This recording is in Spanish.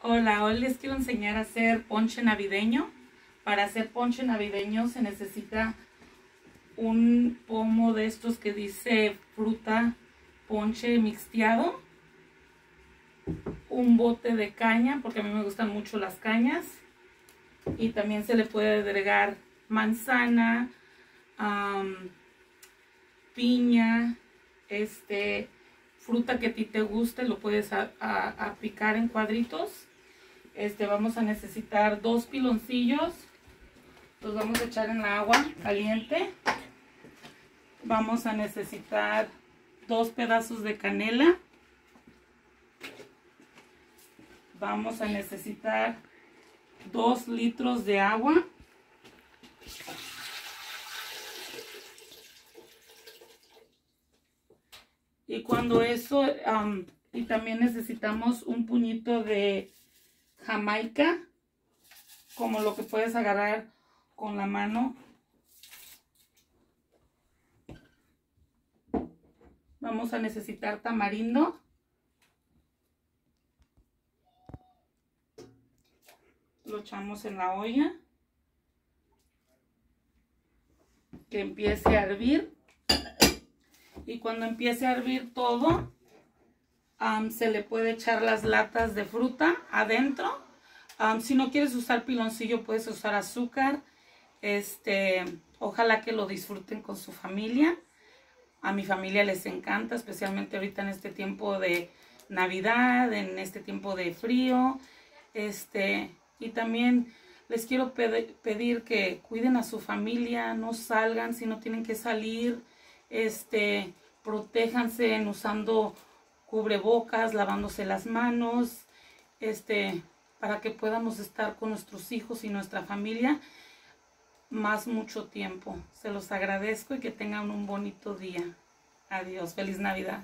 Hola, hoy les quiero enseñar a hacer ponche navideño. Para hacer ponche navideño se necesita un pomo de estos que dice fruta ponche mixteado, un bote de caña, porque a mí me gustan mucho las cañas, y también se le puede agregar manzana, piña, este, fruta que a ti te guste, lo puedes a, picar en cuadritos. Este, vamos a necesitar dos piloncillos. Los vamos a echar en la agua caliente. Vamos a necesitar dos pedazos de canela. Vamos a necesitar dos litros de agua. Y cuando eso, y también necesitamos un puñito de jamaica, como lo que puedes agarrar con la mano. Vamos a necesitar tamarindo. Lo echamos en la olla. Que empiece a hervir y cuando empiece a hervir todo, se le puede echar las latas de fruta adentro. si no quieres usar piloncillo, puedes usar azúcar. Este, ojalá que lo disfruten con su familia. A mi familia les encanta, especialmente ahorita en este tiempo de Navidad, en este tiempo de frío. Este, y también les quiero pedir que cuiden a su familia, no salgan si no tienen que salir este, protéjanse usando cubrebocas, lavándose las manos, este, para que podamos estar con nuestros hijos y nuestra familia más mucho tiempo. Se los agradezco y que tengan un bonito día. Adiós, feliz Navidad.